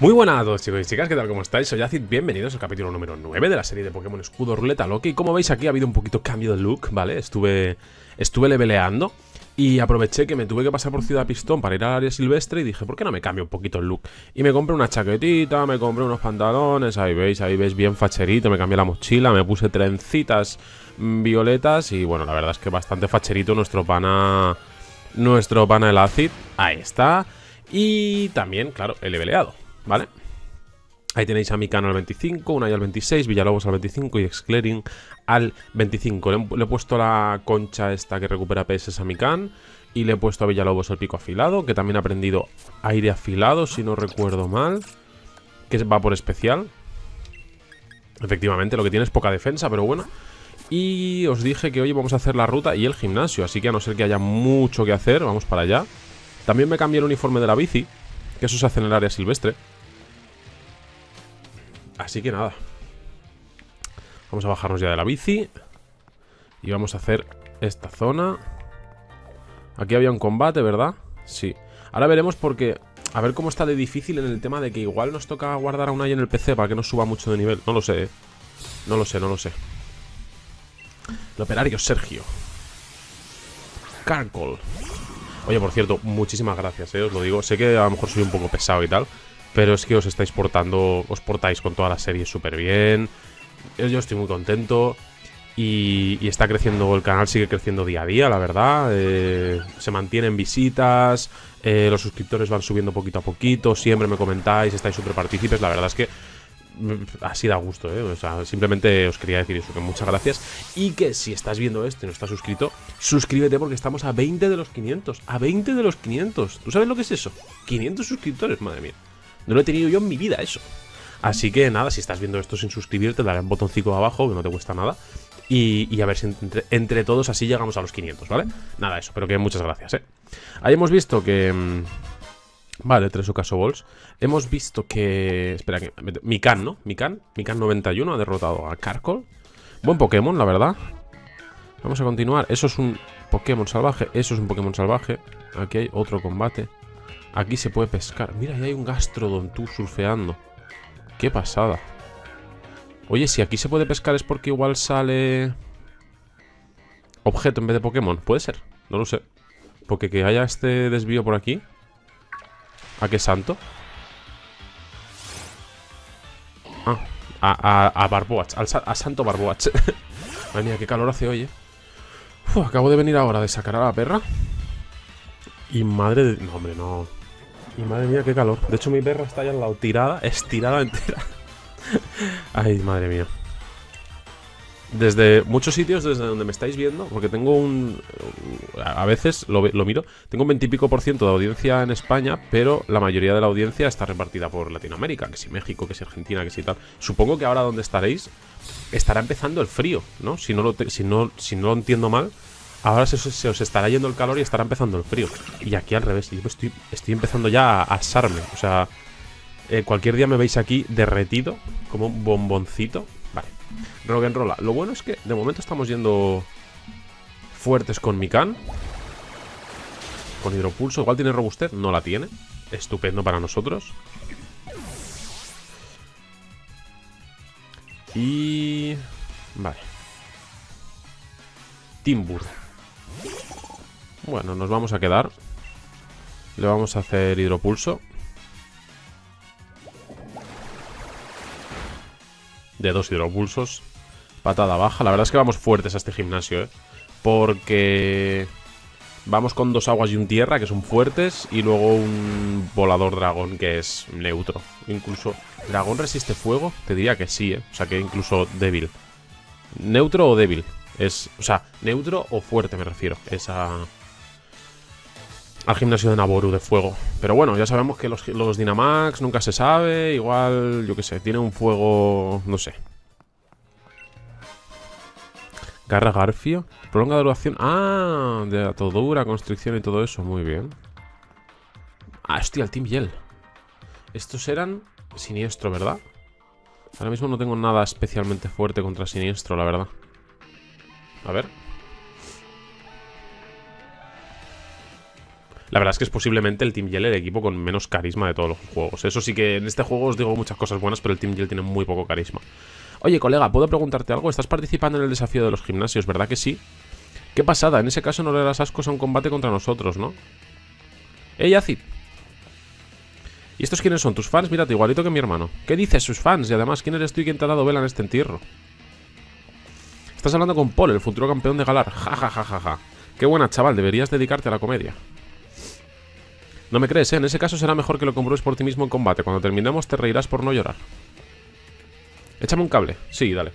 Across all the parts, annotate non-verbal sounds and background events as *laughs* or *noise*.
Muy buenas a todos chicos y chicas, ¿qué tal? ¿Cómo estáis? Soy Acid, bienvenidos al capítulo número 9 de la serie de Pokémon Escudo Ruleta Loki como veis aquí ha habido un poquito cambio de look, ¿vale? Estuve, estuve leveleando y aproveché que me tuve que pasar por Ciudad Pistón para ir al área silvestre y dije, ¿por qué no me cambio un poquito el look? Y me compré una chaquetita, me compré unos pantalones, ahí veis, ahí veis bien facherito, me cambié la mochila, me puse trencitas mm, violetas y bueno, la verdad es que bastante facherito nuestro pana, nuestro pana el Acid, ahí está. Y también, claro, he leveleado, ¿vale? Ahí tenéis a Mikano al 25, Unai al 26, Villalobos al 25 y Exclaring al 25. Le, he puesto la concha esta que recupera PS a Mikan y le he puesto a Villalobos el pico afilado, que también ha aprendido aire afilado, si no recuerdo mal, que va por especial. Efectivamente, lo que tiene es poca defensa, pero bueno. Y os dije que hoy vamos a hacer la ruta y el gimnasio, así que a no ser que haya mucho que hacer, vamos para allá. También me cambié el uniforme de la bici, que eso se hace en el área silvestre. Así que nada. Vamos a bajarnos ya de la bici. Y vamos a hacer esta zona. Aquí había un combate, ¿verdad? Sí. Ahora veremos porque... A ver cómo está de difícil en el tema de que igual nos toca guardar a un en el PC para que no suba mucho de nivel. No lo sé, ¿eh? No lo sé, no lo sé. El operario Sergio. Carcol. Oye, por cierto, muchísimas gracias, ¿eh? Os lo digo. Sé que a lo mejor soy un poco pesado y tal. Pero es que os estáis portando, os portáis con toda la serie súper bien. Yo estoy muy contento. Y, está creciendo, el canal sigue creciendo día a día, la verdad. Eh, se mantienen visitas, eh, los suscriptores van subiendo poquito a poquito, siempre me comentáis, estáis súper partícipes. La verdad es que mm, así da gusto, ¿eh? O sea, simplemente os quería decir eso, que muchas gracias. Y que si estás viendo esto y no estás suscrito, suscríbete porque estamos a 20 de los 500. A 20 de los 500. ¿Tú sabes lo que es eso? 500 suscriptores, madre mía. No lo he tenido yo en mi vida eso. Así que nada, si estás viendo esto sin suscribirte, dale un botoncito abajo, que no te cuesta nada. Y, a ver si entre, todos así llegamos a los 500, ¿vale? Nada, eso, pero que muchas gracias, ¿eh? Ahí hemos visto que... Mm, vale, tres ocaso balls. Hemos visto que... Espera, que... Mikan, ¿no? Mikan. Mikan 91 ha derrotado a Carcol. Buen Pokémon, la verdad. Vamos a continuar. Eso es un Pokémon salvaje. Eso es un Pokémon salvaje. Aquí hay otro combate. Aquí se puede pescar. Mira, ahí hay un Gastrodon tú surfeando. Qué pasada. Oye, si aquí se puede pescar es porque igual sale... Objeto en vez de Pokémon. Puede ser. No lo sé. Porque que haya este desvío por aquí. ¿A qué santo? Ah, a, a, a Barboach. a Santo Barboach. *laughs* Madre mía, qué calor hace hoy, eh. acabo de venir ahora de sacar a la perra. Y madre de... No, hombre, no. Y madre mía, qué calor. De hecho, mi perra está allá al lado, tirada, estirada entera. *laughs* Ay, madre mía. Desde muchos sitios, desde donde me estáis viendo, porque tengo un... A veces lo, miro, tengo un veintipico por ciento de audiencia en España, pero la mayoría de la audiencia está repartida por Latinoamérica, que si México, que si Argentina, que si tal. Supongo que ahora donde estaréis estará empezando el frío, ¿no? Si no si no, si no lo entiendo mal, Ahora se, os estará yendo el calor y estará empezando el frío. Y aquí al revés. Yo estoy, estoy empezando ya a asarme. O sea, eh, cualquier día me veis aquí derretido, como un bomboncito. Vale. Rock'n'Rolla. Lo bueno es que de momento estamos yendo fuertes con Mikan. Con hidropulso. Igual tiene robustez. No la tiene. Estupendo para nosotros. Y... Vale. Timbur. Bueno, nos vamos a quedar. Le vamos a hacer hidropulso. De dos hidropulsos. Patada baja. La verdad es que vamos fuertes a este gimnasio, ¿eh? Porque... Vamos con dos aguas y un tierra, que son fuertes, y luego un volador dragón, que es neutro. Incluso... ¿Dragón resiste fuego? Te diría que sí, ¿eh? O sea, que incluso débil. ¿Neutro o débil? Es, o sea, neutro o fuerte me refiero. Esa al gimnasio de Naboru de fuego. Pero bueno, ya sabemos que los, los Dynamax nunca se sabe. Igual, yo qué sé, tiene un fuego... no sé. Garra Garfio. Prolonga duración. Ah, de atodura, constricción y todo eso. Muy bien. Ah, hostia, el Team Yell. Estos eran siniestro, ¿verdad? Ahora mismo no tengo nada especialmente fuerte contra siniestro, la verdad. A ver. La verdad es que es posiblemente el Team Yell el equipo con menos carisma de todos los juegos. Eso sí que en este juego os digo muchas cosas buenas, pero el Team Yell tiene muy poco carisma. Oye, colega, ¿puedo preguntarte algo? Estás participando en el desafío de los gimnasios, ¿verdad que sí? Qué pasada, en ese caso no le darás ascos a un combate contra nosotros, ¿no? ¡Ey, Acid! ¿Y estos quiénes son? ¿Tus fans? Mírate, igualito que mi hermano. ¿Qué dices, sus fans? Y además, ¿quién eres tú y quién te ha dado vela en este entierro? Estás hablando con Paul, el futuro campeón de Galar. Ja, ja, ja, ja, ja. Qué buena, chaval, deberías dedicarte a la comedia. No me crees, ¿eh? En ese caso será mejor que lo compruebes por ti mismo en combate. Cuando terminemos te reirás por no llorar. Échame un cable. Sí, dale.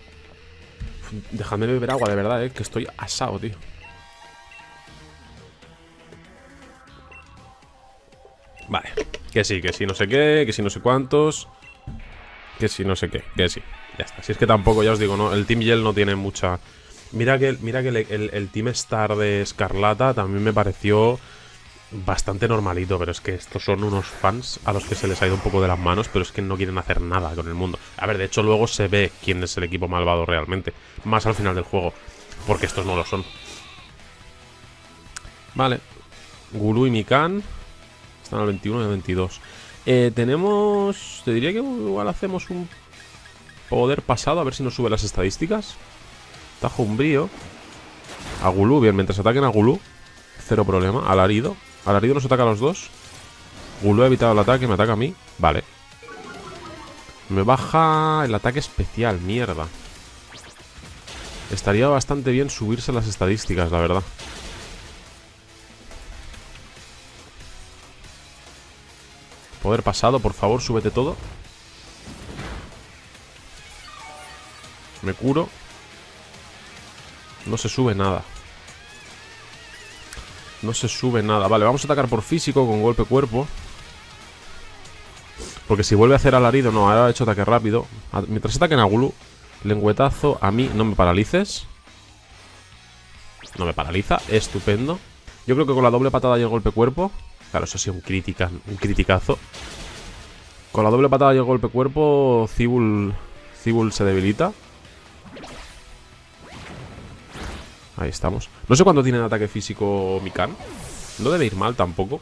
Déjame beber agua, de verdad, ¿eh? Que estoy asado, tío. Vale. Que sí, que sí, no sé qué, que sí, no sé cuántos. Que sí, no sé qué, que sí. Ya está. Si es que tampoco, ya os digo, ¿no? El Team Yell no tiene mucha... Mira que, mira que el Team Star de Escarlata también me pareció bastante normalito, pero es que estos son unos fans a los que se les ha ido un poco de las manos, pero es que no quieren hacer nada con el mundo. A ver, de hecho luego se ve quién es el equipo malvado realmente, más al final del juego, porque estos no lo son. Vale. Gulu y Mikan están al 21 y al 22. Eh, tenemos... Te diría que igual hacemos un poder pasado, a ver si nos sube las estadísticas. Tajo umbrío. A Gulu, bien, mientras ataquen a Gulu, cero problema. Alarido, Alarido nos ataca a los dos. Gulu ha evitado el ataque, me ataca a mí. Vale. Me baja el ataque especial, mierda. Estaría bastante bien subirse las estadísticas, la verdad. Poder pasado, por favor, súbete todo. Me curo. No se sube nada. No se sube nada. Vale, vamos a atacar por físico con golpe cuerpo. Porque si vuelve a hacer alarido... No, ahora ha hecho ataque rápido. Mientras ataquen a Gulu, lengüetazo a mí. No me paralices. No me paraliza. Estupendo. Yo creo que con la doble patada y el golpe cuerpo... Claro, eso sí, un, crítica, un criticazo. Con la doble patada y el golpe cuerpo, Cibul, Cibul se debilita. Ahí estamos. No sé cuándo tiene ataque físico Mikan. No debe ir mal tampoco.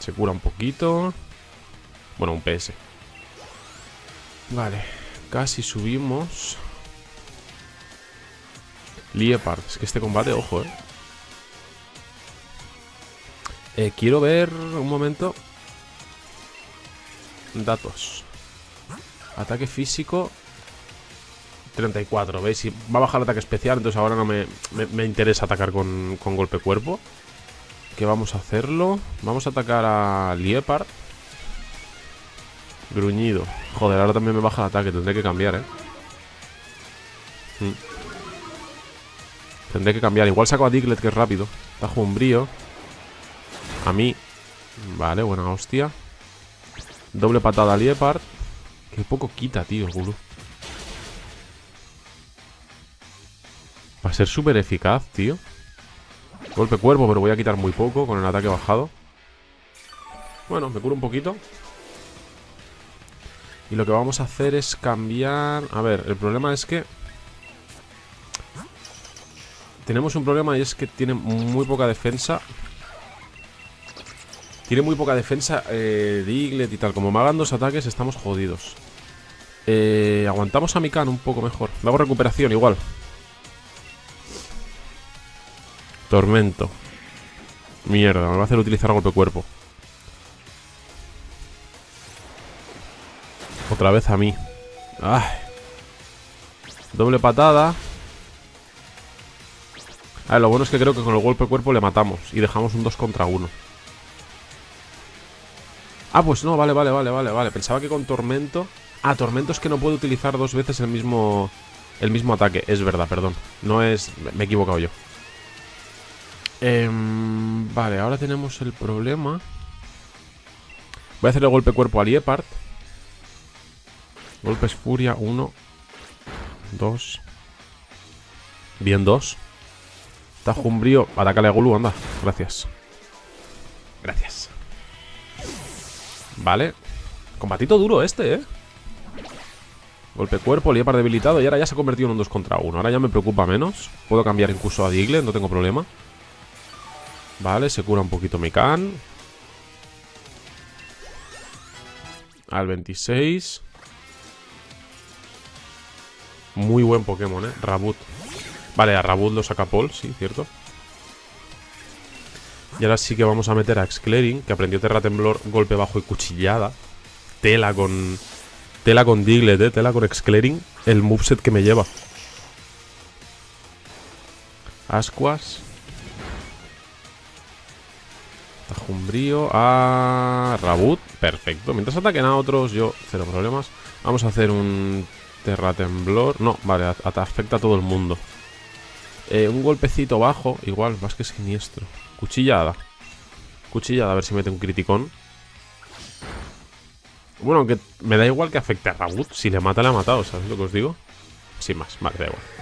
Se cura un poquito. Bueno, un PS. Vale. Casi subimos. Liepard. Es que este combate, ojo, eh. eh quiero ver un momento. Datos. Ataque físico 34, ¿veis? Va a bajar el ataque especial, entonces ahora no me, interesa atacar con, golpe cuerpo. ¿Qué vamos a hacerlo? Vamos a atacar a Liepard. Gruñido. Joder, ahora también me baja el ataque, tendré que cambiar, ¿eh? Mm. Tendré que cambiar. Igual saco a Diglett, que es rápido. Tajo umbrío. A mí. Vale, buena hostia. Doble patada a Liepard. Qué poco quita, tío, Gulu. Va a ser súper eficaz, tío. Golpe cuerpo, pero voy a quitar muy poco con el ataque bajado. Bueno, me curo un poquito. Y lo que vamos a hacer es cambiar... A ver, el problema es que... Tenemos un problema y es que tiene muy poca defensa. Tiene muy poca defensa eh, Diglett y tal. Como me hagan dos ataques, estamos jodidos. Eh, aguantamos a Mikan un poco mejor. Le hago recuperación igual. Tormento. Mierda, me va a hacer utilizar golpe cuerpo. Otra vez a mí. Ay. Doble patada. A lo bueno es que creo que con el golpe cuerpo le matamos y dejamos un 2 contra 1. Ah, pues no, vale, vale, vale, vale, vale. Pensaba que con Tormento... Ah, Tormento es que no puedo utilizar dos veces el mismo... El mismo ataque. Es verdad, perdón. No es... Me he equivocado yo. Em, vale, ahora tenemos el problema. Voy a hacer el golpe cuerpo a Liepard. Golpes furia, uno. Dos. Bien, dos. Tajumbrío. Atácale a Gulu, anda. Gracias. Gracias. Vale. Combatito duro este, ¿eh? Golpe cuerpo, Liepard debilitado. Y ahora ya se ha convertido en un 2 contra 1. Ahora ya me preocupa menos. Puedo cambiar incluso a Diglett, no tengo problema. Vale, se cura un poquito mi can. Al 26. Muy buen Pokémon, ¿eh? Rabut. Vale, a Rabut lo saca Paul, sí, cierto. Y ahora sí que vamos a meter a Exclaring, que aprendió Terra Temblor, golpe bajo y cuchillada. Tela con... Tela con Diglett, ¿eh? Tela con Exclaring. El moveset que me lleva. Ascuas. Tajumbrío a Rabut. Perfecto. Mientras ataquen a otros, yo cero problemas. Vamos a hacer un Terratemblor. No, vale, afecta a todo el mundo. Eh, un golpecito bajo, igual, más que siniestro. Cuchillada. Cuchillada, a ver si mete un criticón. Bueno, aunque me da igual que afecte a Rabut. Si le mata, le ha matado, ¿sabes lo que os digo? Sin más, vale, da igual.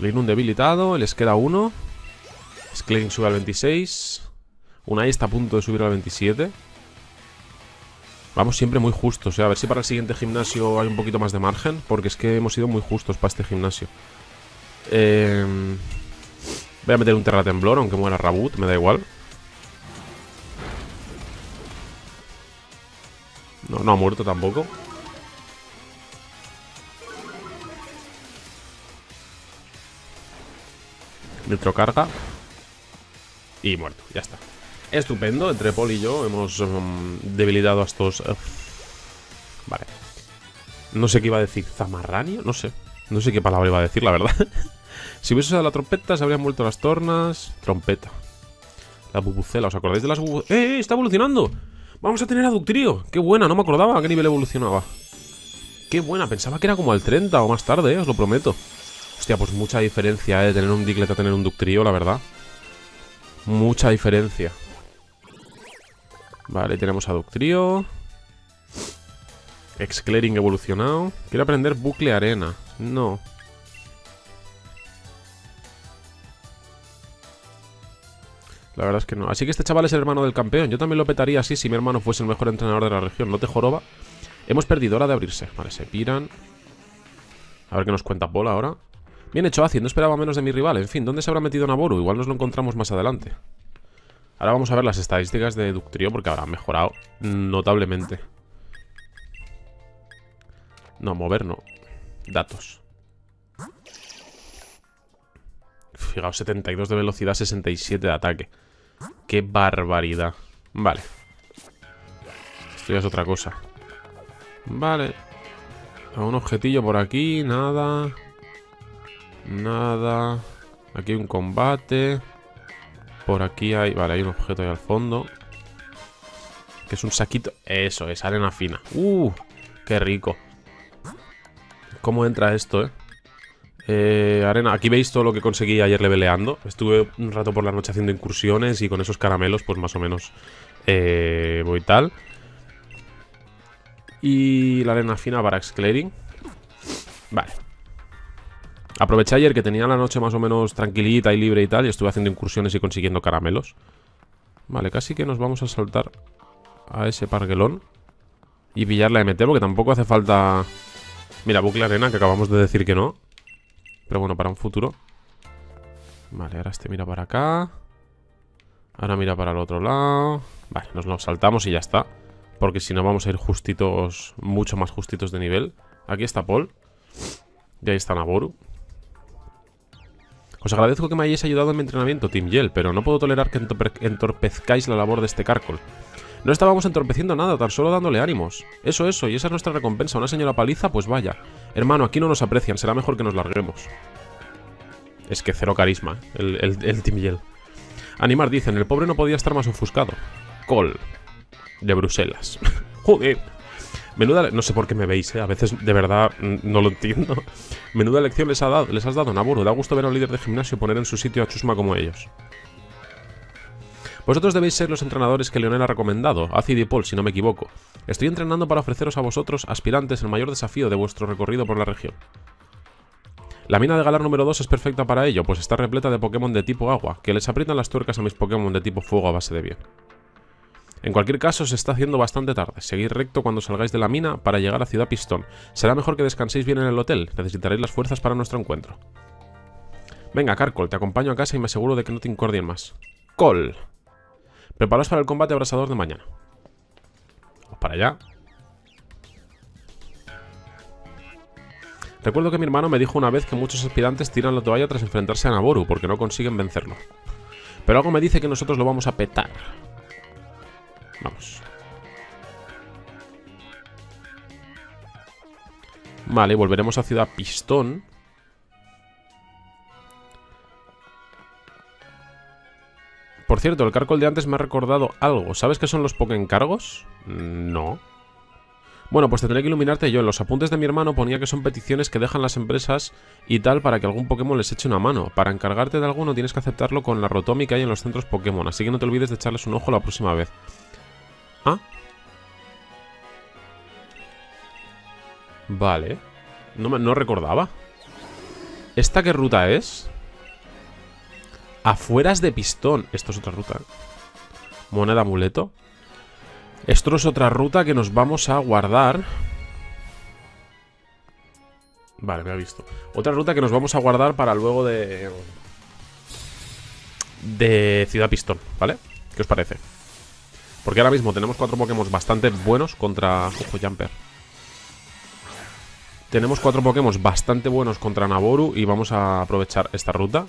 Un debilitado, les queda uno. Skling sube al 26. Unai está a punto de subir al 27. Vamos siempre muy justos, ¿eh? A ver si para el siguiente gimnasio hay un poquito más de margen, porque es que hemos sido muy justos para este gimnasio. Em, voy a meter un terratemblor, aunque muera Rabut, me da igual. No, no ha muerto tampoco. Carga Y muerto, ya está. Estupendo, entre Paul y yo hemos um, debilitado a estos... vale. No sé qué iba a decir. ¿Zamarranio? No sé. No sé qué palabra iba a decir, la verdad. *laughs* si hubiese usado la trompeta, se habrían vuelto las tornas. Trompeta. La bubucela, ¿os acordáis de las bubucelas? ¡Eh, ¡Eh! ¡Está evolucionando! Vamos a tener a Ductrio. ¡Qué buena! No me acordaba a qué nivel evolucionaba. ¡Qué buena! Pensaba que era como al 30 o más tarde, ¿eh? os lo prometo. Hostia, pues mucha diferencia, ¿eh? De tener un Diglett a tener un Ductrio, la verdad. Mucha diferencia. Vale, tenemos a Ductrio. Exclaring evolucionado. Quiero aprender bucle arena. No. La verdad es que no. Así que este chaval es el hermano del campeón. Yo también lo petaría así si mi hermano fuese el mejor entrenador de la región. No te joroba. Hemos perdido hora de abrirse. Vale, se piran. A ver qué nos cuenta Paul ahora. Bien hecho, Azi. No esperaba menos de mi rival. En fin, ¿dónde se habrá metido Naboru? Igual nos lo encontramos más adelante. Ahora vamos a ver las estadísticas de Ductrio porque habrá mejorado notablemente. No, mover no. Datos. Fijaos, 72 de velocidad, 67 de ataque. ¡Qué barbaridad! Vale. Esto ya es otra cosa. Vale. Un objetillo por aquí, nada. Nada. Aquí hay un combate. Por aquí hay... Vale, hay un objeto ahí al fondo. Que es un saquito... Eso, es arena fina. ¡Uh! ¡Qué rico! ¿Cómo entra esto, eh? eh? arena, aquí veis todo lo que conseguí ayer leveleando. Estuve un rato por la noche haciendo incursiones y con esos caramelos, pues más o menos eh, voy tal. Y la arena fina para Exclaring. Vale. Aproveché ayer que tenía la noche más o menos tranquilita y libre y tal, y estuve haciendo incursiones y consiguiendo caramelos. Vale, casi que nos vamos a saltar a ese parguelón y pillar la MT, porque tampoco hace falta... Mira, bucle arena, que acabamos de decir que no. Pero bueno, para un futuro. Vale, ahora este mira para acá. Ahora mira para el otro lado. Vale, nos lo saltamos y ya está. Porque si no vamos a ir justitos, mucho más justitos de nivel. Aquí está Paul. Y ahí está Naboru. Os agradezco que me hayáis ayudado en mi entrenamiento, Team Yell, pero no puedo tolerar que entorpezcáis la labor de este cárcol. No estábamos entorpeciendo nada, tan solo dándole ánimos. Eso, eso, y esa es nuestra recompensa. Una señora paliza, pues vaya. Hermano, aquí no nos aprecian, será mejor que nos larguemos. Es que cero carisma, el, el, Team Yell. Animar, dicen, el pobre no podía estar más ofuscado. Col. De Bruselas. *laughs* Joder. Menuda... No sé por qué me veis, ¿eh? A veces de verdad no lo entiendo. *laughs* Menuda lección les, ha dado, les has dado, Naburu. Da gusto ver a un líder de gimnasio poner en su sitio a Chusma como ellos. Vosotros debéis ser los entrenadores que Leonel ha recomendado, Acid y Paul, si no me equivoco. Estoy entrenando para ofreceros a vosotros, aspirantes, el mayor desafío de vuestro recorrido por la región. La mina de Galar número 2 es perfecta para ello, pues está repleta de Pokémon de tipo agua, que les aprietan las tuercas a mis Pokémon de tipo fuego a base de bien. En cualquier caso, se está haciendo bastante tarde. Seguid recto cuando salgáis de la mina para llegar a Ciudad Pistón. Será mejor que descanséis bien en el hotel. Necesitaréis las fuerzas para nuestro encuentro. Venga, Carcol, te acompaño a casa y me aseguro de que no te incordien más. Col. Preparaos para el combate abrasador de mañana. Vamos para allá. Recuerdo que mi hermano me dijo una vez que muchos aspirantes tiran la toalla tras enfrentarse a Naboru porque no consiguen vencerlo. Pero algo me dice que nosotros lo vamos a petar. Vamos. Vale, volveremos a Ciudad Pistón. Por cierto, el carcol de antes me ha recordado algo. ¿Sabes qué son los Pokéncargos? No. Bueno, pues tendré que iluminarte yo. En los apuntes de mi hermano ponía que son peticiones que dejan las empresas y tal para que algún Pokémon les eche una mano. Para encargarte de alguno tienes que aceptarlo con la Rotomi que hay en los centros Pokémon, así que no te olvides de echarles un ojo la próxima vez. ¿Ah? Vale. No, me, no recordaba. ¿Esta qué ruta es? Afueras de pistón. Esto es otra ruta. Moneda amuleto. Esto es otra ruta que nos vamos a guardar. Vale, me ha visto. Otra ruta que nos vamos a guardar para luego de... De Ciudad Pistón, ¿vale? ¿Qué os parece? Porque ahora mismo tenemos cuatro Pokémon bastante buenos contra... Ojo, Jumper. Tenemos cuatro Pokémon bastante buenos contra Naboru y vamos a aprovechar esta ruta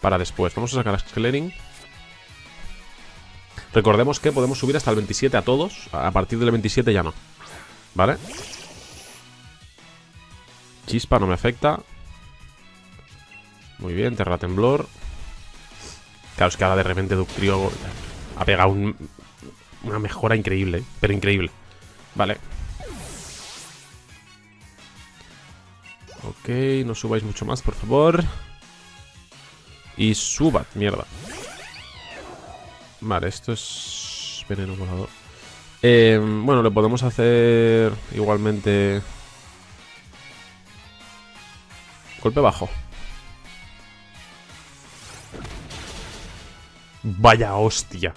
para después. Vamos a sacar a Skelerin. Recordemos que podemos subir hasta el 27 a todos. A partir del 27 ya no. ¿Vale? Chispa no me afecta. Muy bien, Terra Temblor. Claro, es que ahora de repente Ductrio ha pegado una mejora increíble, ¿eh? pero increíble. Vale. Ok, no subáis mucho más, por favor. Y subat, mierda. Vale, esto es veneno volador. Eh, bueno, le podemos hacer igualmente... Golpe bajo. Vaya hostia.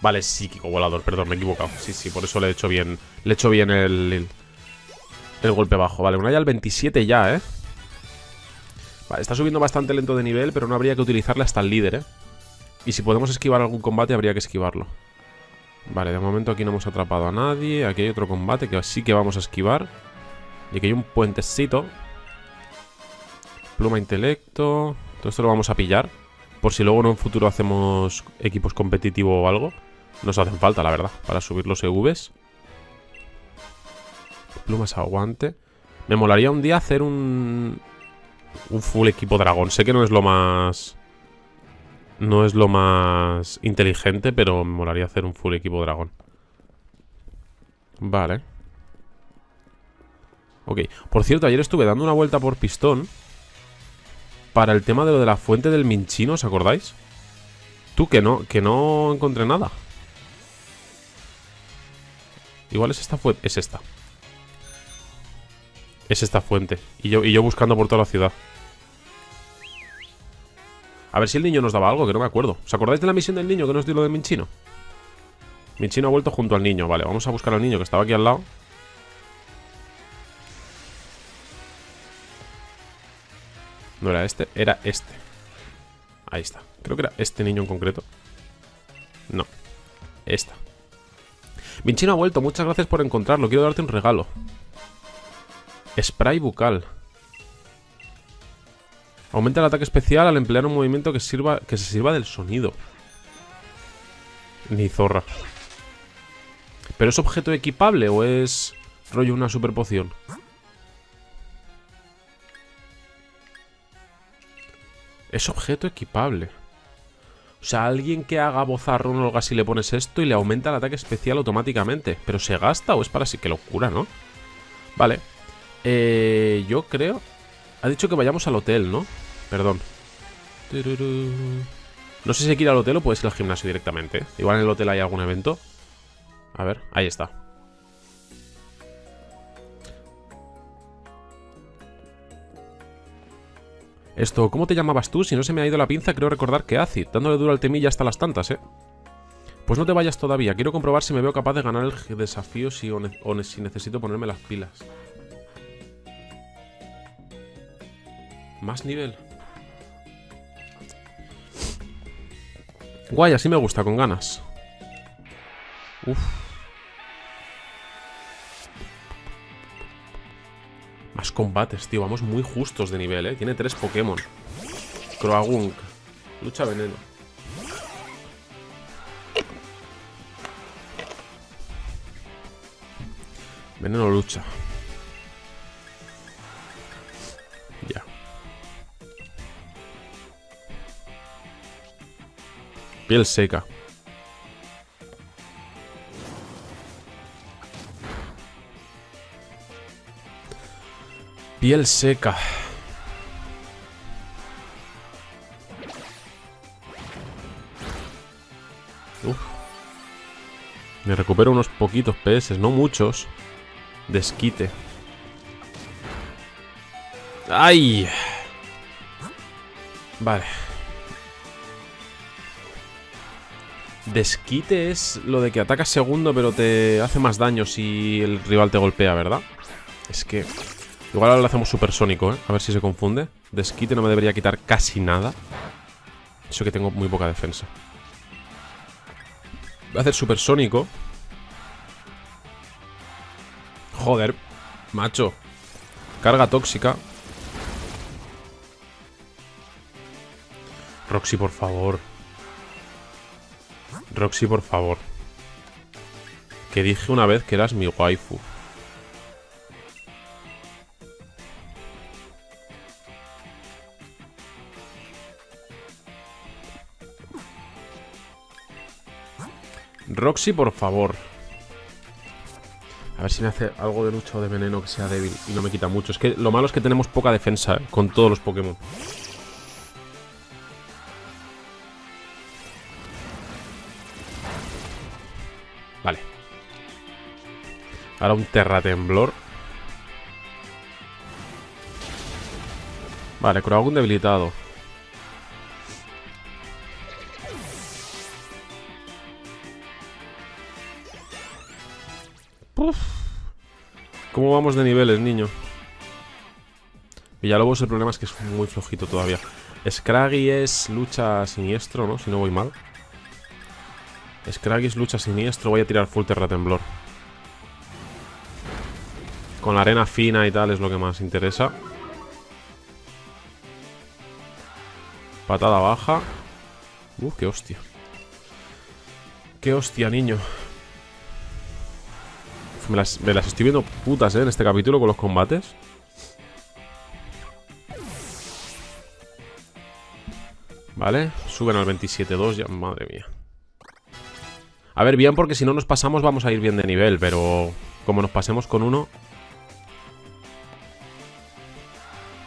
Vale, psíquico volador, perdón, me he equivocado. Sí, sí, por eso le he hecho bien. Le he hecho bien el, el, golpe bajo. Vale, una ya al 27 ya, ¿eh? Vale, está subiendo bastante lento de nivel, pero no habría que utilizarle hasta el líder, ¿eh? Y si podemos esquivar algún combate, habría que esquivarlo. Vale, de momento aquí no hemos atrapado a nadie. Aquí hay otro combate que sí que vamos a esquivar. Y aquí hay un puentecito. Pluma intelecto. Todo esto lo vamos a pillar. Por si luego en un futuro hacemos equipos competitivos o algo. Nos hacen falta, la verdad, para subir los EVs. Plumas aguante. Me molaría un día hacer un... Un full equipo dragón. Sé que no es lo más... No es lo más inteligente, pero me molaría hacer un full equipo dragón. Vale. Ok. Por cierto, ayer estuve dando una vuelta por pistón para el tema de lo de la fuente del Minchino, ¿os acordáis? Tú, que no, que no encontré nada. Igual es esta fuente. Es esta. Es esta fuente. Y yo, y yo buscando por toda la ciudad. A ver si el niño nos daba algo, que no me acuerdo. ¿Os acordáis de la misión del niño que nos dio lo de Minchino? Minchino ha vuelto junto al niño. Vale, vamos a buscar al niño que estaba aquí al lado. No era este, era este. Ahí está. Creo que era este niño en concreto. No. Esta. Minchino ha vuelto. Muchas gracias por encontrarlo. Quiero darte un regalo. Spray bucal. Aumenta el ataque especial al emplear un movimiento que, sirva, que se sirva del sonido. Ni zorra. ¿Pero es objeto equipable o es rollo una super poción? Es objeto equipable. O sea, alguien que haga bozarrón o algo así le pones esto y le aumenta el ataque especial automáticamente. ¿Pero se gasta o es para sí? Qué locura, ¿no? Vale. Eh, yo creo... Ha dicho que vayamos al hotel, ¿no? Perdón. No sé si hay que ir al hotel o puedes ir al gimnasio directamente. Igual en el hotel hay algún evento. A ver, ahí está. Esto, ¿cómo te llamabas tú? Si no se me ha ido la pinza, creo recordar que Acid, dándole duro al temilla hasta las tantas, ¿eh? Pues no te vayas todavía, quiero comprobar si me veo capaz de ganar el desafío si, o si necesito ponerme las pilas. Más nivel. Guay, así me gusta, con ganas. Uf. Más combates, tío. Vamos muy justos de nivel, ¿eh? Tiene tres Pokémon. Croagunk. Lucha veneno. Veneno lucha. Ya. Piel seca. Piel seca. Uf. Me recupero unos poquitos PS, no muchos. Desquite. ¡Ay! Vale. Desquite es lo de que atacas segundo pero te hace más daño si el rival te golpea, ¿verdad? Es que... Igual ahora lo hacemos supersónico, ¿eh? A ver si se confunde. Desquite no me debería quitar casi nada. Eso que tengo muy poca defensa. Voy a hacer supersónico. Joder, macho. Carga tóxica. Roxy, por favor. Roxy, por favor. Que dije una vez que eras mi waifu. Roxy, por favor. A ver si me hace algo de lucha o de veneno que sea débil y no me quita mucho. Es que lo malo es que tenemos poca defensa con todos los Pokémon. Vale. Ahora un Terratemblor. Vale, algún debilitado. ¿Cómo vamos de niveles, niño? Villalobos el problema es que es muy flojito todavía. Scraggy es lucha siniestro, ¿no? Si no voy mal. Scraggy es lucha siniestro. Voy a tirar full terra temblor. Con la arena fina y tal es lo que más interesa. Patada baja. Uh, qué hostia. Qué hostia, niño. Me las, estoy viendo putas, ¿eh? En este capítulo con los combates. Vale, suben al 27-2 ya, madre mía. A ver, bien, porque si no nos pasamos vamos a ir bien de nivel, pero como nos pasemos con uno...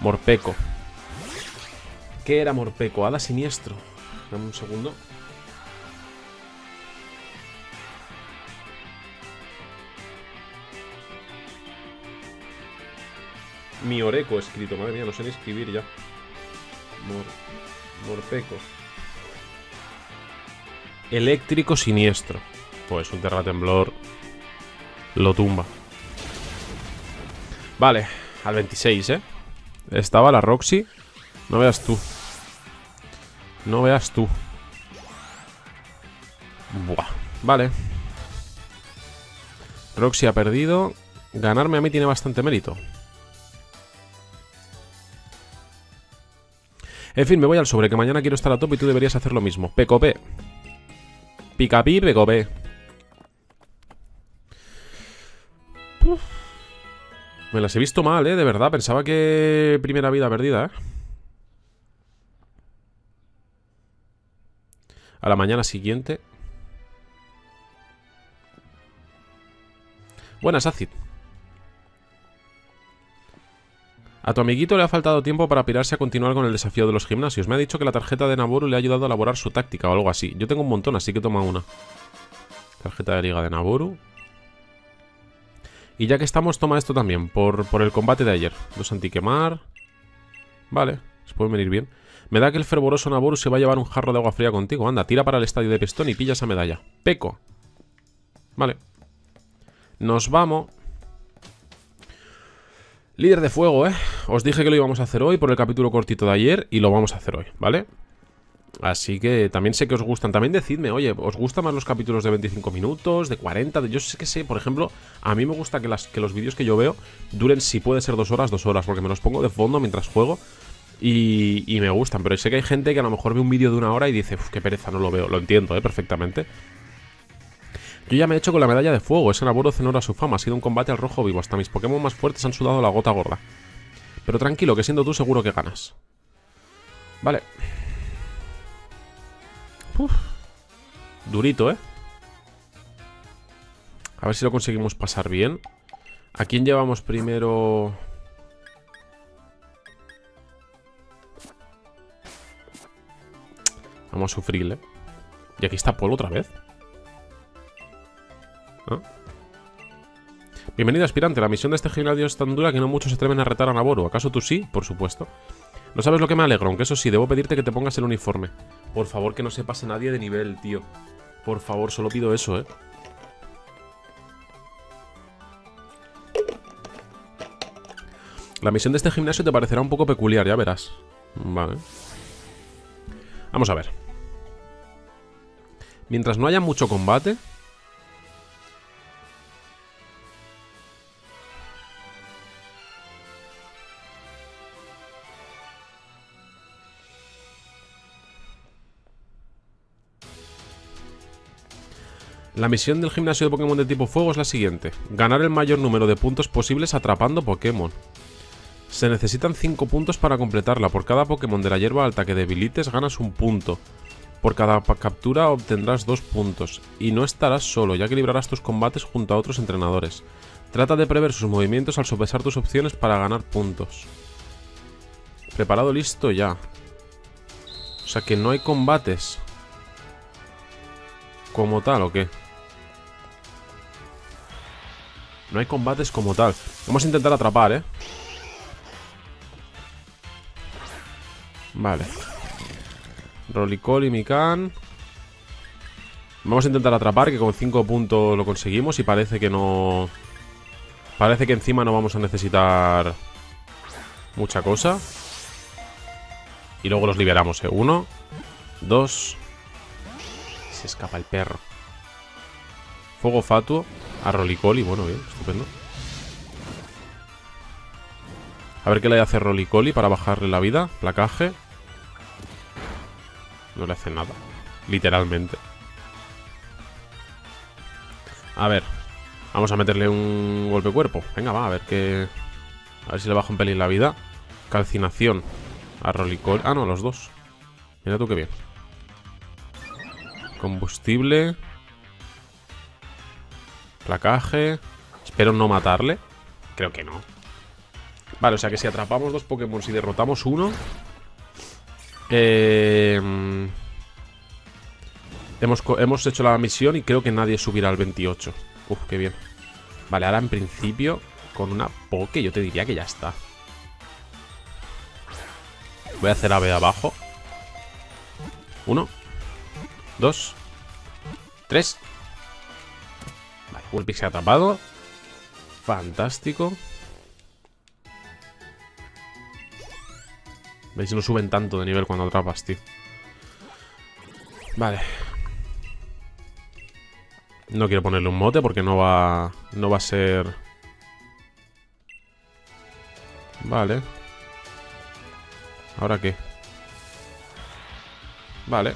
Morpeco. ¿Qué era Morpeco? Hada siniestro. Dame un segundo. Mi Oreco escrito. Madre mía, no sé ni escribir ya. Morpeco. Eléctrico siniestro. Pues un terratemblor lo tumba. Vale, al 26, ¿eh? Estaba la Roxy. No veas tú. No veas tú. Buah. Vale. Roxy ha perdido. Ganarme a mí tiene bastante mérito. En fin, me voy al sobre, que mañana quiero estar a tope y tú deberías hacer lo mismo. P. Picapi, P. Me las he visto mal, ¿eh? De verdad. Pensaba que primera vida perdida, ¿eh? A la mañana siguiente. Buenas, Acid. A tu amiguito le ha faltado tiempo para pirarse a continuar con el desafío de los gimnasios. Me ha dicho que la tarjeta de Naboru le ha ayudado a elaborar su táctica o algo así. Yo tengo un montón, así que toma una. Tarjeta de liga de Naboru. Y ya que estamos, toma esto también, por, por el combate de ayer. Dos antiquemar. Vale, se puede venir bien. Me da que el fervoroso Naboru se va a llevar un jarro de agua fría contigo. Anda, tira para el estadio de pistón y pilla esa medalla. Peco. Vale. Nos vamos. Líder de fuego, ¿eh? Os dije que lo íbamos a hacer hoy por el capítulo cortito de ayer y lo vamos a hacer hoy, ¿vale? Así que también sé que os gustan. También decidme, oye, ¿os gustan más los capítulos de 25 minutos, de 40? yo sé que sé, por ejemplo, a mí me gusta que, que los vídeos que yo veo duren, si puede ser dos horas, dos horas, porque me los pongo de fondo mientras juego y, y me gustan. Pero sé que hay gente que a lo mejor ve un vídeo de una hora y dice, uff, qué pereza, no lo veo. Lo entiendo, ¿eh? Perfectamente. Yo ya me he hecho con la medalla de fuego, ese Naboro cenora su fama, ha sido un combate al rojo vivo, hasta mis Pokémon más fuertes han sudado la gota gorda. Pero tranquilo, que siendo tú seguro que ganas. Vale. Durito, ¿eh? A ver si lo conseguimos pasar bien. ¿A quién llevamos primero? Vamos a sufrirle. Y aquí está Polo otra vez. ¿Ah? Bienvenido, aspirante. La misión de este gimnasio es tan dura que no muchos se atreven a retar a Naboru. ¿Acaso tú sí? Por supuesto. No sabes lo que me alegro, aunque eso sí, debo pedirte que te pongas el uniforme. Por favor, que no se pase nadie de nivel, tío. Por favor, solo pido eso, ¿eh? La misión de este gimnasio te parecerá un poco peculiar, ya verás. Vale. Vamos a ver. Mientras no haya mucho combate, La misión del gimnasio de Pokémon de tipo fuego es la siguiente. Ganar el mayor número de puntos posibles atrapando Pokémon. Se necesitan 5 puntos para completarla. Por cada Pokémon de la hierba alta que debilites ganas un punto. Por cada captura obtendrás 2 puntos. Y no estarás solo, ya que librarás tus combates junto a otros entrenadores. Trata de prever sus movimientos al sopesar tus opciones para ganar puntos. Preparado, listo, ya. O sea que no hay combates. ¿Como tal o qué? No hay combates como tal. Vamos a intentar atrapar, ¿eh? Vale. Rolicol y Mikan. Vamos a intentar atrapar, que con 5 puntos lo conseguimos y parece que no... Parece que encima no vamos a necesitar mucha cosa. Y luego los liberamos, ¿eh? Uno, dos... Se escapa el perro. Fuego fatuo. A Rolicoli, bueno, bien, estupendo. A ver qué le hace Rolicoli para bajarle la vida. Placaje. No le hace nada. Literalmente. A ver. Vamos a meterle un golpe cuerpo. Venga, va, a ver qué... A ver si le baja un pelín la vida. Calcinación. A Rolicoli. Ah, no, los dos. Mira tú qué bien. Combustible. Placaje. Espero no matarle. Creo que no. Vale, o sea que si atrapamos dos Pokémon y derrotamos uno... Eh, hemos, hemos hecho la misión y creo que nadie subirá al 28. Uf, qué bien. Vale, ahora en principio, con una Poké yo te diría que ya está. Voy a hacer ave abajo. Uno. Dos. Tres. Se ha atrapado. Fantástico. ¿Veis? No suben tanto de nivel cuando atrapas, tío. Vale. No quiero ponerle un mote porque no va... No va a ser... Vale. ¿Ahora qué? Vale.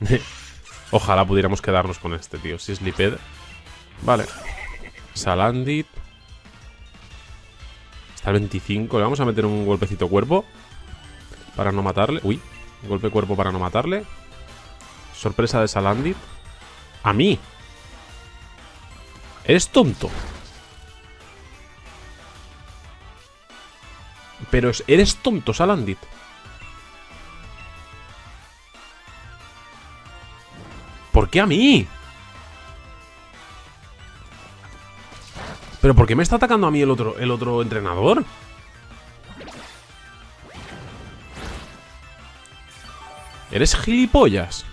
*laughs* Ojalá pudiéramos quedarnos con este, tío. Si es Liped. Vale. Salandit. Está el 25. Le vamos a meter un golpecito cuerpo. Para no matarle. Uy. Golpe cuerpo para no matarle. Sorpresa de Salandit. A mí. Eres tonto. Pero eres tonto, Salandit. ¿Por qué a mí? ¿Pero por qué me está atacando a mí el otro, el otro entrenador? ¿Eres gilipollas?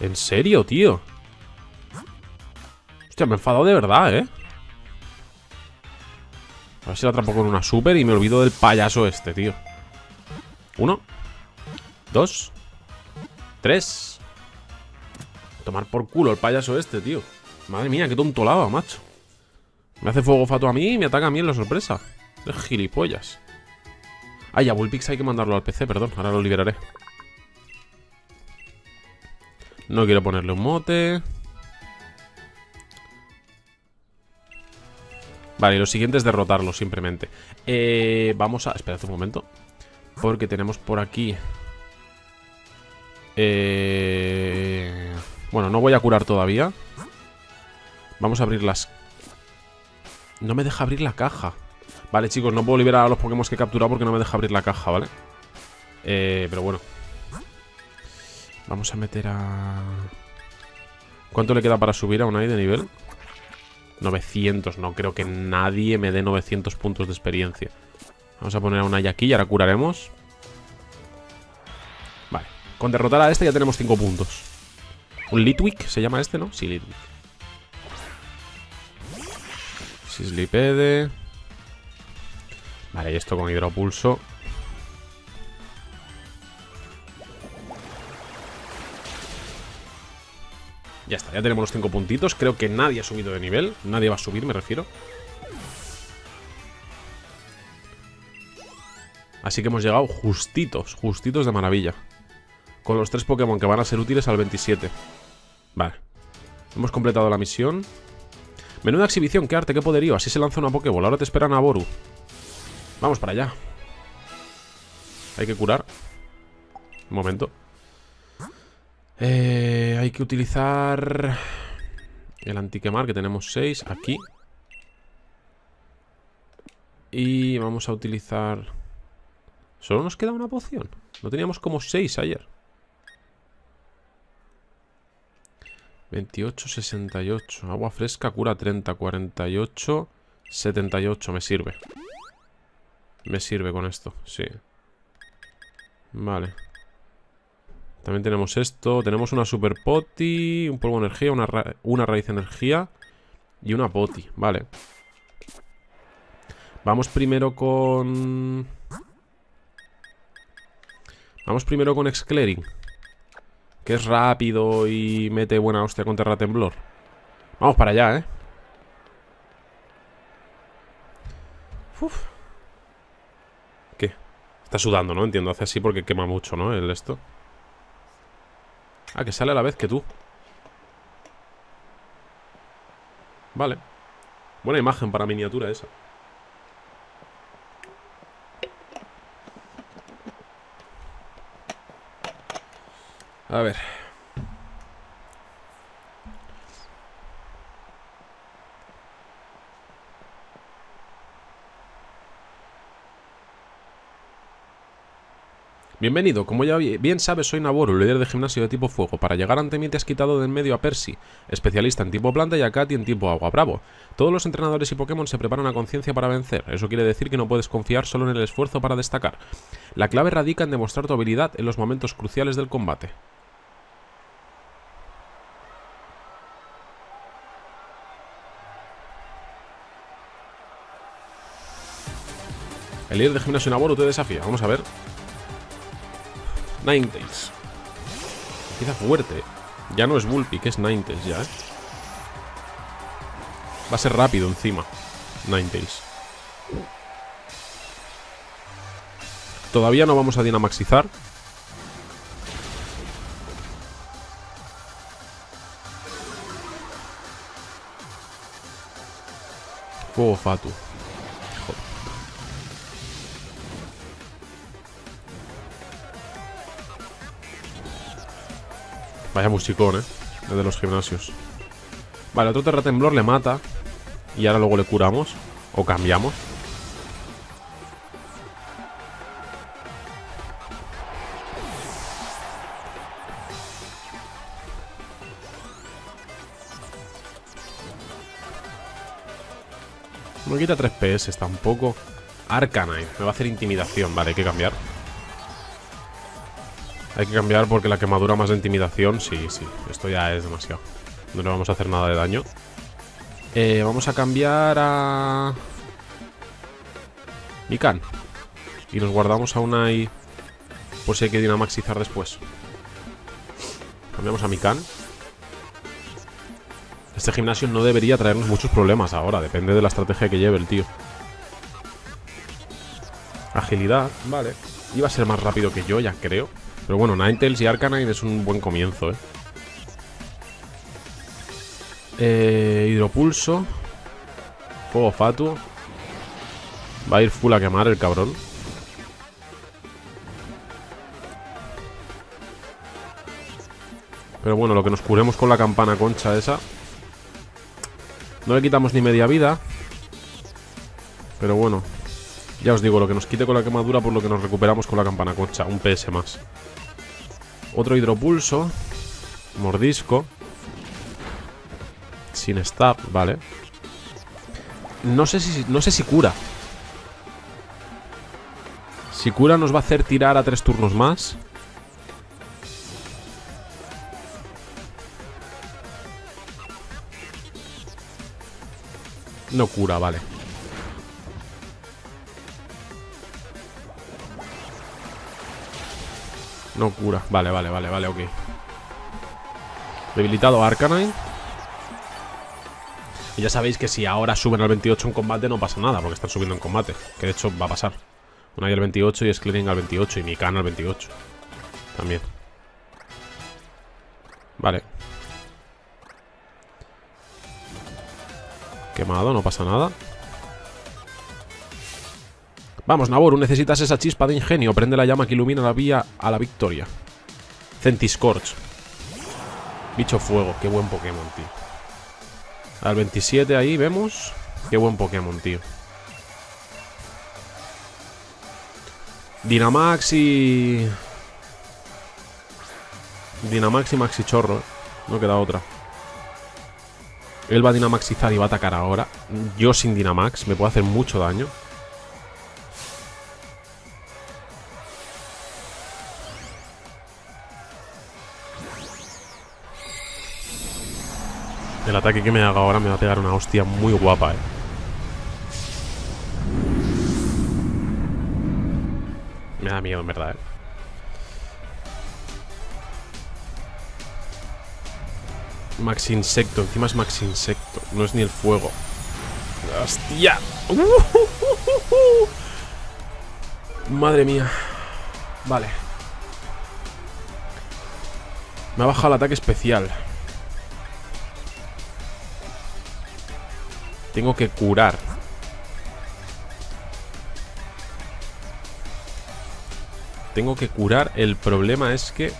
¿En serio, tío? Hostia, me he enfadado de verdad, ¿eh? ver si lo atrapo con una super y me olvido del payaso este, tío. Uno. Dos. Tres. Tomar por culo el payaso este, tío. Madre mía, qué tonto lava, macho. Me hace fuego fato a mí y me ataca a mí en la sorpresa. Es gilipollas. Ay, a Bullpix hay que mandarlo al PC, perdón. Ahora lo liberaré. No quiero ponerle un mote. Vale, y lo siguiente es derrotarlo simplemente. Eh, vamos a... Esperad un momento. Porque tenemos por aquí... Eh... Bueno, no voy a curar todavía. Vamos a abrir las... No me deja abrir la caja. Vale, chicos, no puedo liberar a los Pokémon que he capturado porque no me deja abrir la caja, ¿vale? Eh, pero bueno. Vamos a meter a... ¿Cuánto le queda para subir a Unai de nivel? 900, no creo que nadie me dé 900 puntos de experiencia. Vamos a poner a Unai aquí y ahora curaremos. Con derrotar a este ya tenemos 5 puntos. Un Litwick, se llama este, ¿no? Sí, Litwick. Sislipede. Vale, y esto con hidropulso. Ya está, ya tenemos los 5 puntitos. Creo que nadie ha subido de nivel. Nadie va a subir, me refiero. Así que hemos llegado justitos, justitos de maravilla. Con los tres Pokémon que van a ser útiles al 27. Vale. Hemos completado la misión. Menuda exhibición, qué arte, qué poderío. Así se lanza una Pokéball. Ahora te esperan a Boru. Vamos para allá. Hay que curar. Un momento. Eh, hay que utilizar el antiquemar, que tenemos 6 aquí. Y vamos a utilizar... Solo nos queda una poción. No teníamos como 6 ayer. 28, 68. Agua fresca cura 30, 48, 78. Me sirve. Me sirve con esto, sí. Vale. También tenemos esto. Tenemos una super poti, un polvo de energía, una, una raíz de energía y una poti. Vale. Vamos primero con... Vamos primero con Exclaring. Que es rápido y mete buena hostia con Terra Temblor. Vamos para allá, ¿eh? ¿Qué? Está sudando, ¿no? Entiendo, hace así porque quema mucho, ¿no? El esto. Ah, que sale a la vez que tú. Vale. Buena imagen para miniatura esa. A ver. Bienvenido, como ya bien sabes soy Naboru, líder de gimnasio de tipo fuego. Para llegar ante mí te has quitado de en medio a Percy, especialista en tipo planta y a Katy en tipo agua. Bravo. Todos los entrenadores y Pokémon se preparan a conciencia para vencer. Eso quiere decir que no puedes confiar solo en el esfuerzo para destacar. La clave radica en demostrar tu habilidad en los momentos cruciales del combate. El líder de gimnasio Naboru te desafía. Vamos a ver. Ninetales. Empieza fuerte. Ya no es que es Ninetales ya, ¿eh? Va a ser rápido encima. Ninetales. Todavía no vamos a dinamaxizar. Fuego Fatu. Vaya musicón, ¿eh? de los gimnasios. Vale, otro terratemblor le mata. Y ahora luego le curamos. O cambiamos. Me quita 3 PS tampoco. Arcanine. Me va a hacer intimidación. Vale, hay que cambiar. Hay que cambiar porque la quemadura más de intimidación, sí, sí. Esto ya es demasiado. No le vamos a hacer nada de daño. Eh, vamos a cambiar a... Mikan. Y nos guardamos a una y... Por si hay que dinamaxizar después. Cambiamos a Mikan. Este gimnasio no debería traernos muchos problemas ahora. Depende de la estrategia que lleve el tío. Agilidad, vale. Iba a ser más rápido que yo, ya creo. Pero bueno, Ninetales y Arcanine es un buen comienzo, ¿eh? eh hidropulso. Fuego Fatu. Va a ir full a quemar el cabrón. Pero bueno, lo que nos curemos con la campana concha esa. No le quitamos ni media vida. Pero bueno. Ya os digo, lo que nos quite con la quemadura por lo que nos recuperamos con la campana concha. Un PS más. Otro hidropulso. Mordisco. Sin stab, vale. No sé si, no sé si cura. Si cura nos va a hacer tirar a tres turnos más. No cura, vale. No cura. Vale, vale, vale, vale, ok. Debilitado Arcanine. Y ya sabéis que si ahora suben al 28 en combate no pasa nada, porque están subiendo en combate. Que de hecho va a pasar. Una al 28 y Sklening al 28 y Mikan al 28. También. Vale. Quemado, no pasa nada. Vamos, Naboru, necesitas esa chispa de ingenio. Prende la llama que ilumina la vía a la victoria. Centiscorch. Bicho fuego, qué buen Pokémon, tío. Al 27 ahí vemos. Qué buen Pokémon, tío. Dynamax y... Dynamax y Maxi Chorro. No queda otra. Él va a Dynamaxizar y va a atacar ahora. Yo sin Dynamax me puedo hacer mucho daño. El ataque que me haga ahora me va a pegar una hostia muy guapa, eh. Me da miedo, en verdad, eh. Max Insecto, encima es Max Insecto No es ni el fuego ¡Hostia! *laughs* Madre mía Vale Me ha bajado el ataque especial Tengo que curar. Tengo que curar. El problema es que...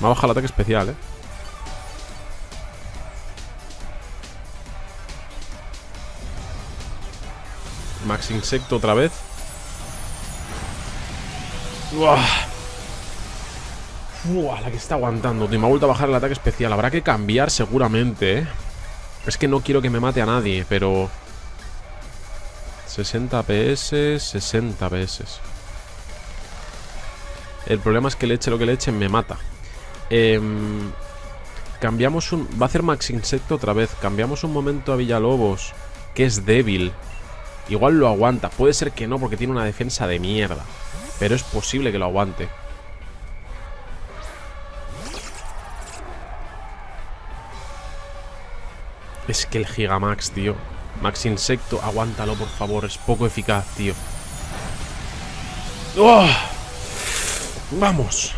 Me ha bajado el ataque especial, ¿eh? Max Insecto otra vez Uah. la que está aguantando. Me ha vuelto a bajar el ataque especial. Habrá que cambiar seguramente, ¿eh? Es que no quiero que me mate a nadie, pero... 60 PS, 60 PS. El problema es que le eche lo que le eche me mata. Em, cambiamos un... Va a hacer Max Insecto otra vez. Cambiamos un momento a Villalobos, que es débil. Igual lo aguanta. Puede ser que no, porque tiene una defensa de mierda. Pero es posible que lo aguante. Es que el Gigamax, tío. Max Insecto, aguántalo, por favor. Es poco eficaz, tío. ¡Oh! ¡Vamos!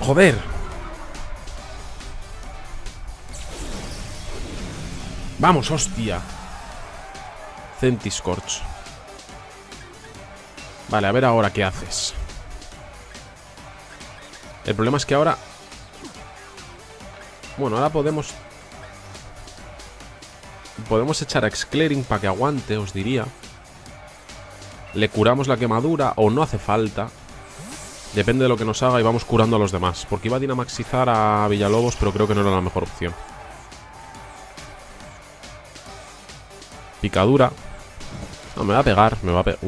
¡Joder! ¡Vamos, hostia! Centiscorch. Vale, a ver ahora qué haces. El problema es que ahora... Bueno, ahora podemos... Podemos echar a Exclaring para que aguante, os diría. Le curamos la quemadura o no hace falta. Depende de lo que nos haga y vamos curando a los demás. Porque iba a dinamaxizar a Villalobos, pero creo que no era la mejor opción. Picadura. No, me va a pegar, me va a pegar.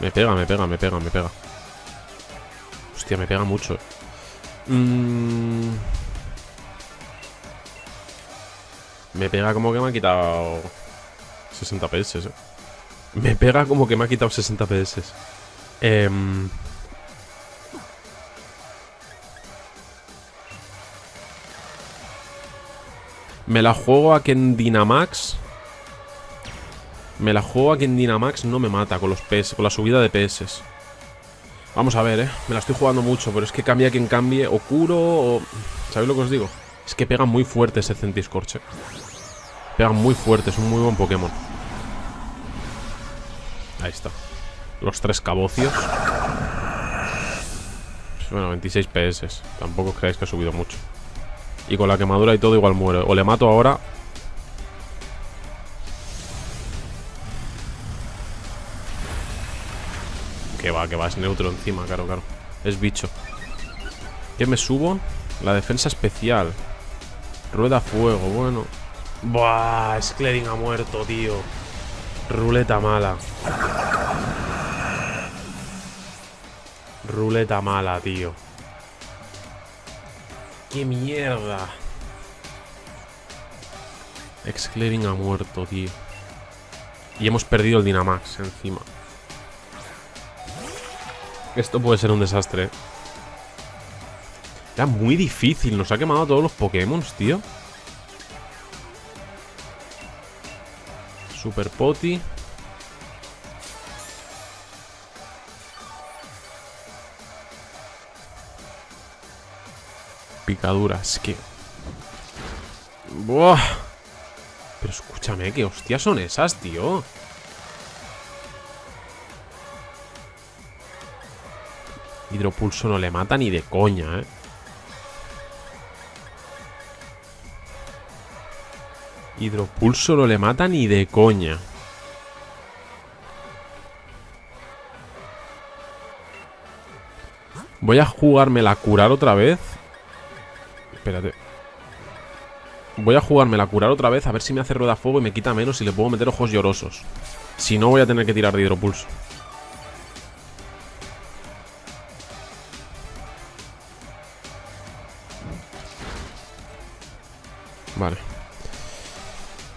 Me pega, me pega, me pega, me pega. Hostia, me pega mucho. Mm. Me pega como que me ha quitado 60 PS. ¿eh? Me pega como que me ha quitado 60 PS. Eh... Me la juego a que en Dynamax Me la juego a que en Dynamax no me mata con los PS, con la subida de PS Vamos a ver, eh Me la estoy jugando mucho, pero es que cambia quien cambie O curo o... ¿Sabéis lo que os digo? Es que pega muy fuerte ese Centiscorche Pega muy fuerte, es un muy buen Pokémon Ahí está Los tres cabocios Bueno, 26 PS Tampoco creáis que ha subido mucho y con la quemadura y todo igual muere. O le mato ahora. Que va, es neutro encima, claro, claro. Es bicho. ¿Qué me subo? La defensa especial. Rueda fuego, bueno. Buah, Scledding ha muerto, tío. Ruleta mala. Ruleta mala, tío. ¡Qué mierda! Exclaring ha muerto, tío. Y hemos perdido el Dynamax encima. Esto puede ser un desastre. Era muy difícil. Nos ha quemado todos los Pokémon, tío. Super Poti. picaduras. Que... Buah. Pero escúchame, ¿qué hostias son esas, tío? Hidropulso no le mata ni de coña, ¿eh? Hidropulso no le mata ni de coña. Voy a jugármela a curar otra vez Espérate. Voy a jugármela a curar otra vez a ver si me hace rueda fuego y me quita menos y le puedo meter ojos llorosos. Si no, voy a tener que tirar de hidropulso. Vale.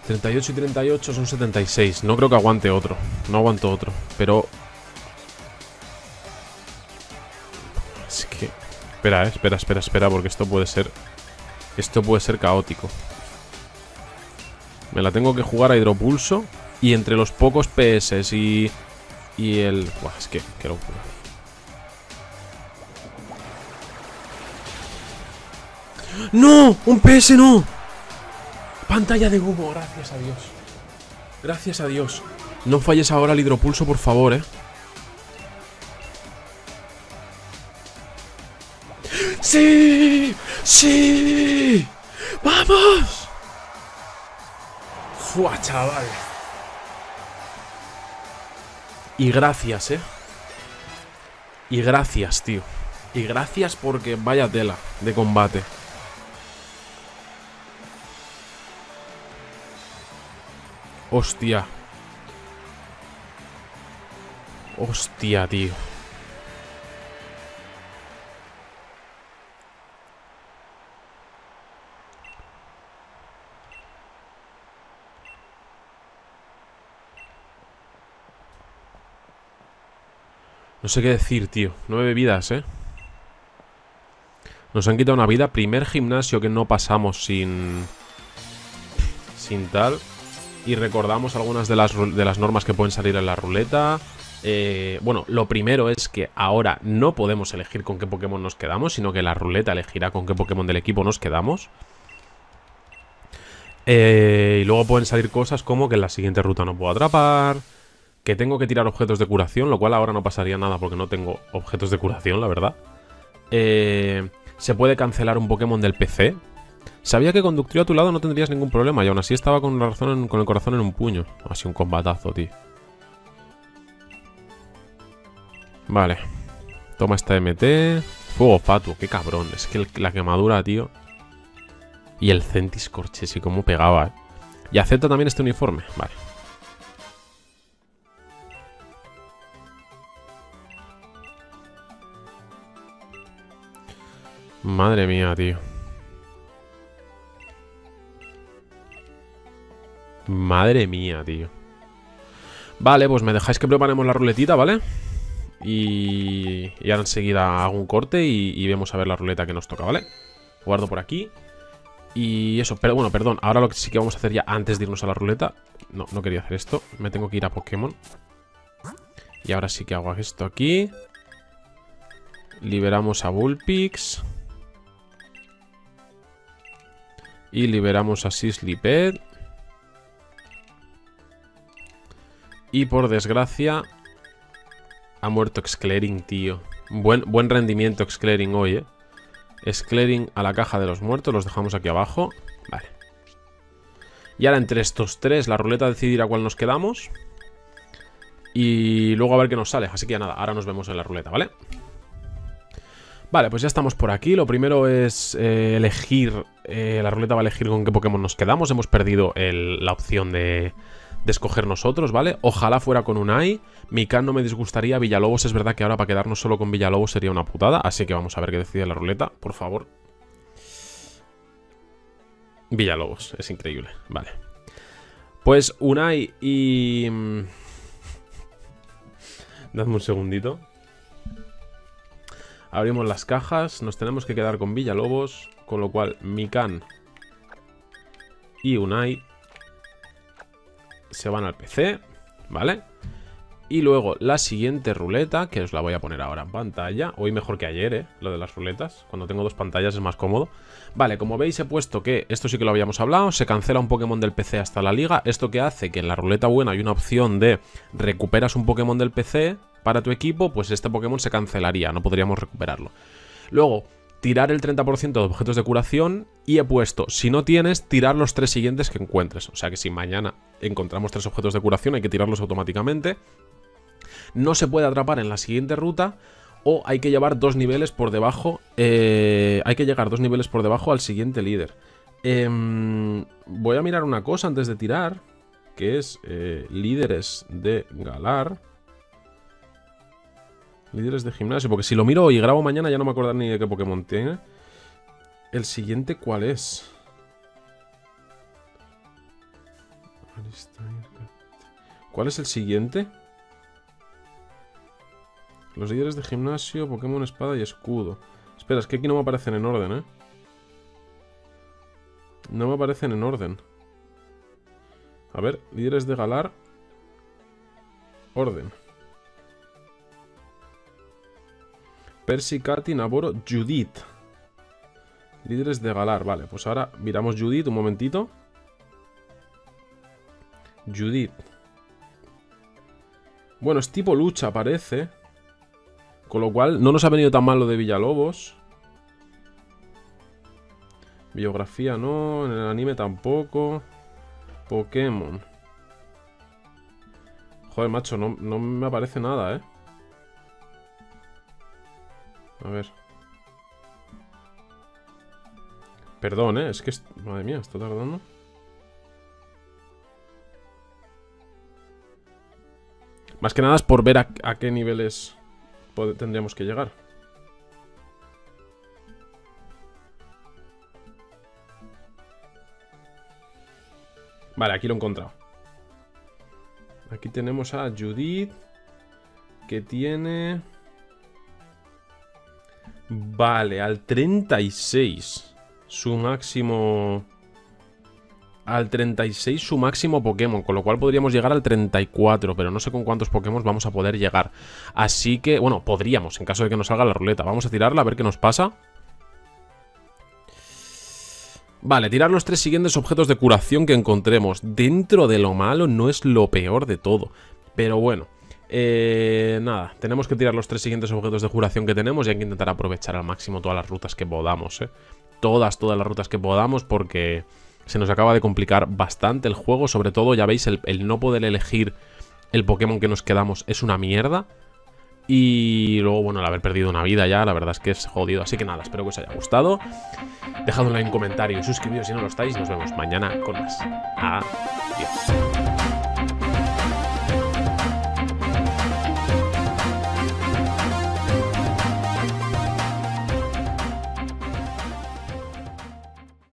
38 y 38 son 76. No creo que aguante otro. No aguanto otro. Pero... Es que... Espera, eh. Espera, espera, espera. Porque esto puede ser esto puede ser caótico. Me la tengo que jugar a hidropulso. Y entre los pocos PS y... Y el... Buah, es que... Qué locura. ¡No! ¡Un PS no! Pantalla de humo, gracias a Dios. Gracias a Dios. No falles ahora el hidropulso, por favor, ¿eh? ¡Sí! ¡Sí! ¡Vamos! ¡Fua, chaval! Y gracias, ¿eh? Y gracias, tío. Y gracias porque vaya tela de combate. Hostia. Hostia, tío. No sé qué decir, tío. Nueve vidas, ¿eh? Nos han quitado una vida. Primer gimnasio que no pasamos sin... Sin tal. Y recordamos algunas de las, de las normas que pueden salir en la ruleta. Eh, bueno, lo primero es que ahora no podemos elegir con qué Pokémon nos quedamos, sino que la ruleta elegirá con qué Pokémon del equipo nos quedamos. Eh, y luego pueden salir cosas como que en la siguiente ruta no puedo atrapar que tengo que tirar objetos de curación, lo cual ahora no pasaría nada porque no tengo objetos de curación, la verdad. Eh, se puede cancelar un Pokémon del PC. Sabía que con Ductrio a tu lado no tendrías ningún problema y aún así estaba con, el corazón en un puño. Así un combatazo, tío. Vale. Toma esta MT. Fuego fatuo, qué cabrón. Es que la quemadura, tío. Y el Centis Corches y cómo pegaba, eh. Y acepta también este uniforme. Vale. Madre mía, tío. Madre mía, tío. Vale, pues me dejáis que preparemos la ruletita, ¿vale? Y, y ahora enseguida hago un corte y, vemos a ver la ruleta que nos toca, ¿vale? Guardo por aquí. Y eso, pero bueno, perdón. Ahora lo que sí que vamos a hacer ya antes de irnos a la ruleta. No, no quería hacer esto. Me tengo que ir a Pokémon. Y ahora sí que hago esto aquí. Liberamos a Bullpix. Y liberamos a Sisliped. Y por desgracia ha muerto Exclaring, tío. Buen, buen rendimiento Exclaring hoy, eh. Exclaring a la caja de los muertos. Los dejamos aquí abajo. Vale. Y ahora entre estos tres la ruleta decidirá cuál nos quedamos. Y luego a ver qué nos sale. Así que ya nada, ahora nos vemos en la ruleta, ¿vale? Vale, pues ya estamos por aquí. Lo primero es eh, elegir... Eh, la ruleta va a elegir con qué Pokémon nos quedamos. Hemos perdido la opción de, de escoger nosotros, ¿vale? Ojalá fuera con un AI. Mikan no me disgustaría. Villalobos es verdad que ahora para quedarnos solo con Villalobos sería una putada. Así que vamos a ver qué decide la ruleta, por favor. Villalobos, es increíble. Vale. Pues Unai y... Mm, *laughs* Dadme un segundito. Abrimos las cajas. Nos tenemos que quedar con Villalobos. Con lo cual, Mikan y Unai se van al PC, ¿vale? Y luego la siguiente ruleta, que os la voy a poner ahora en pantalla. Hoy mejor que ayer, ¿eh? Lo de las ruletas. Cuando tengo dos pantallas es más cómodo. Vale, como veis he puesto que, esto sí que lo habíamos hablado, se cancela un Pokémon del PC hasta la liga. Esto que hace que en la ruleta buena hay una opción de recuperas un Pokémon del PC para tu equipo, pues este Pokémon se cancelaría, no podríamos recuperarlo. Luego, tirar el 30% de objetos de curación y he puesto, si no tienes, tirar los tres siguientes que encuentres. O sea que si mañana encontramos tres objetos de curación hay que tirarlos automáticamente. No se puede atrapar en la siguiente ruta o hay que llevar dos niveles por debajo, eh, hay que llegar dos niveles por debajo al siguiente líder. Eh, voy a mirar una cosa antes de tirar, que es eh, líderes de Galar. Líderes de gimnasio. Porque si lo miro y grabo mañana ya no me acuerdo ni de qué Pokémon tiene. ¿El siguiente cuál es? ¿Cuál es el siguiente? Los líderes de gimnasio, Pokémon espada y escudo. Espera, es que aquí no me aparecen en orden, ¿eh? No me aparecen en orden. A ver, líderes de Galar. Orden. Percy, Katy, Naboro, Judith. Líderes de Galar. Vale, pues ahora miramos Judith un momentito. Judith. Bueno, es tipo lucha, parece. Con lo cual, no nos ha venido tan mal lo de Villalobos. Biografía no, en el anime tampoco. Pokémon. Joder, macho, no, no me aparece nada, ¿eh? A ver. Perdón, ¿eh? Es que... Madre mía, está tardando. Más que nada es por ver a, qué niveles tendríamos que llegar. Vale, aquí lo he encontrado. Aquí tenemos a Judith, que tiene... Vale, al 36. Su máximo... Al 36 su máximo Pokémon, con lo cual podríamos llegar al 34, pero no sé con cuántos Pokémon vamos a poder llegar. Así que, bueno, podríamos, en caso de que nos salga la ruleta. Vamos a tirarla a ver qué nos pasa. Vale, tirar los tres siguientes objetos de curación que encontremos. Dentro de lo malo no es lo peor de todo. Pero bueno, eh, nada, tenemos que tirar los tres siguientes objetos de curación que tenemos y hay que intentar aprovechar al máximo todas las rutas que podamos, ¿eh? Todas, todas las rutas que podamos porque se nos acaba de complicar bastante el juego. Sobre todo, ya veis, el, no poder elegir el Pokémon que nos quedamos es una mierda. Y luego, bueno, el haber perdido una vida ya, la verdad es que es jodido. Así que nada, espero que os haya gustado. Dejad un like, un comentario y suscribiros si no lo estáis. Nos vemos mañana con más. Adiós.